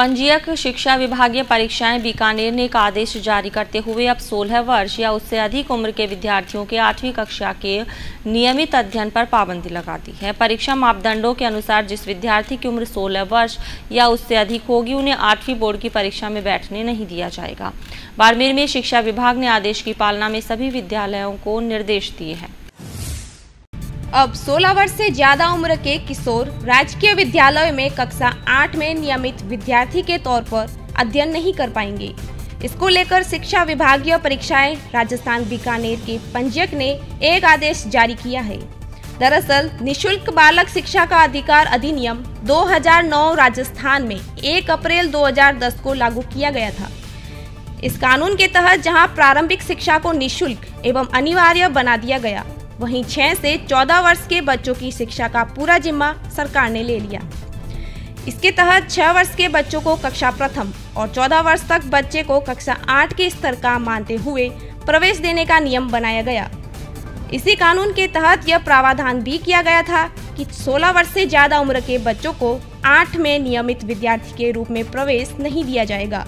पंजीयक शिक्षा विभागीय परीक्षाएँ बीकानेर ने एक आदेश जारी करते हुए अब 16 वर्ष या उससे अधिक उम्र के विद्यार्थियों के आठवीं कक्षा के नियमित अध्ययन पर पाबंदी लगा दी है। परीक्षा मापदंडों के अनुसार जिस विद्यार्थी की उम्र 16 वर्ष या उससे अधिक होगी, उन्हें आठवीं बोर्ड की परीक्षा में बैठने नहीं दिया जाएगा। बाड़मेर में शिक्षा विभाग ने आदेश की पालना में सभी विद्यालयों को निर्देश दिए हैं। अब 16 वर्ष से ज़्यादा उम्र के किशोर राजकीय विद्यालय में कक्षा 8 में नियमित विद्यार्थी के तौर पर अध्ययन नहीं कर पाएँगे। इसको लेकर शिक्षा विभागीय परीक्षाएँ राजस्थान बीकानेर के पंजीयक ने एक आदेश जारी किया है। दरअसल, निशुल्क बालक शिक्षा का अधिकार अधिनियम 2009 राजस्थान में 1 अप्रैल 2010 को लागू किया गया था। इस कानून के तहत जहाँ प्रारंभिक शिक्षा को निशुल्क एवं अनिवार्य बना दिया गया वहीं 6 से 14 वर्ष के बच्चों की शिक्षा का पूरा जिम्मा सरकार ने ले लिया। इसके तहत 6 वर्ष के बच्चों को कक्षा प्रथम और 14 वर्ष तक बच्चे को कक्षा 8 के स्तर का मानते हुए प्रवेश देने का नियम बनाया गया। इसी कानून के तहत यह प्रावधान भी किया गया था कि 16 वर्ष से ज़्यादा उम्र के बच्चों को 8 में नियमित विद्यार्थी के रूप में प्रवेश नहीं दिया जाएगा,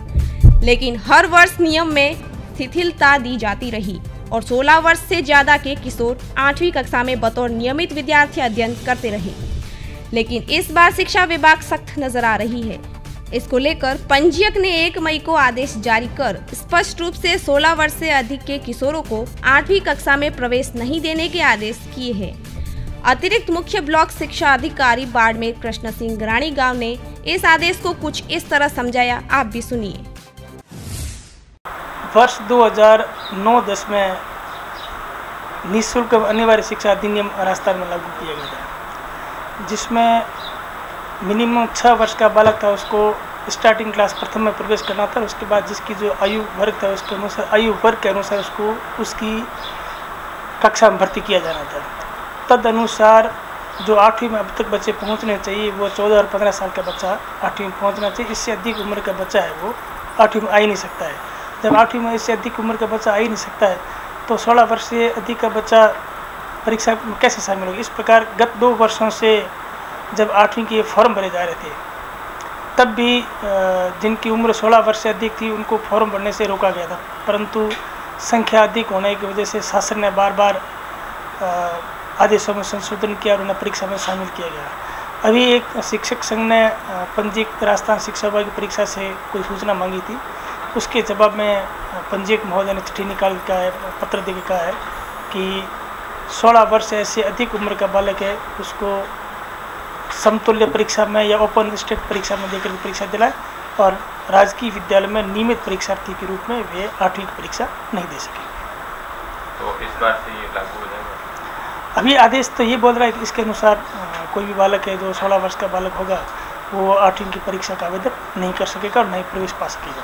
लेकिन हर वर्ष नियम में शिथिलता दी जाती रही। और 16 वर्ष से ज़्यादा के किशोर आठवीं कक्षा में बतौर नियमित विद्यार्थी अध्ययन करते रहे। लेकिन इस बार शिक्षा विभाग सख्त नज़र आ रही है। इसको लेकर पंजीयक ने एक मई को आदेश जारी कर स्पष्ट रूप से 16 वर्ष से अधिक के किशोरों को आठवीं कक्षा में प्रवेश नहीं देने के आदेश किए हैं। अतिरिक्त मुख्य ब्लॉक शिक्षा अधिकारी बाड़मेर कृष्ण सिंह रानी गाँव ने इस आदेश को कुछ इस तरह समझाया, आप भी सुनिए। वर्ष 2009-10 में निःशुल्क अनिवार्य शिक्षा अधिनियम राजस्थान में लागू किया गया था, जिसमें मिनिमम छः वर्ष का बालक था, उसको स्टार्टिंग क्लास प्रथम में प्रवेश करना था उसके बाद जिसकी जो आयु वर्ग था, उसके अनुसार, आयु वर्ग के अनुसार उसको, उसकी कक्षा में भर्ती किया जाना था। तद अनुसार जो आठवीं में अब तक बच्चे पहुँचने चाहिए, वो चौदह और पंद्रह साल का बच्चा आठवीं में पहुँचना चाहिए, इससे अधिक उम्र का बच्चा है वो आठवीं में आ ही नहीं सकता है। जब आठवीं में इससे अधिक उम्र का बच्चा आ ही नहीं सकता है तो सोलह वर्ष से अधिक का बच्चा परीक्षा में कैसे शामिल होगा? इस प्रकार गत दो वर्षों से जब आठवीं के फॉर्म भरे जा रहे थे, तब भी जिनकी उम्र 16 वर्ष से अधिक थी, उनको फॉर्म भरने से रोका गया था। परंतु संख्या अधिक होने की वजह से शासन ने बार बार आदेशों में संशोधन किया और उन्हें परीक्षा में शामिल किया गया। अभी एक शिक्षक संघ ने पंजीकृत राजस्थान शिक्षा विभाग की परीक्षा से कोई सूचना मांगी थी। उसके जवाब में पंजीयक महोदय ने चिट्ठी निकाल का है पत्र दे के कहा है कि 16 वर्ष ऐसे अधिक उम्र का बालक है उसको समतुल्य परीक्षा में या ओपन स्टेट परीक्षा में देकर परीक्षा दिलाए और राजकीय विद्यालय में नियमित परीक्षार्थी के रूप में वे आठवीं परीक्षा नहीं दे सके। तो इस बार से ये लागू हो जाएगा? अभी आदेश तो ये बोल रहा है कि इसके अनुसार कोई भी बालक है जो 16 वर्ष का बालक होगा वो आठवीं की परीक्षा का आवेदन नहीं कर सकेगा और नहीं प्रवेश पा सकेगा।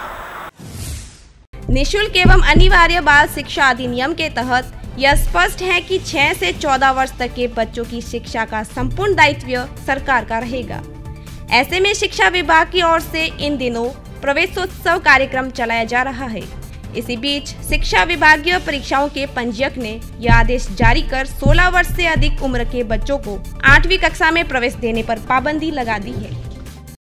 निशुल्क एवं अनिवार्य बाल शिक्षा अधिनियम के तहत यह स्पष्ट है कि 6 से 14 वर्ष तक के बच्चों की शिक्षा का संपूर्ण दायित्व सरकार का रहेगा। ऐसे में शिक्षा विभाग की ओर से इन दिनों प्रवेशोत्सव कार्यक्रम चलाया जा रहा है। इसी बीच शिक्षा विभागीय परीक्षाओं के पंजीयक ने यह आदेश जारी कर 16 वर्ष से अधिक उम्र के बच्चों को आठवीं कक्षा में प्रवेश देने पर पाबंदी लगा दी है।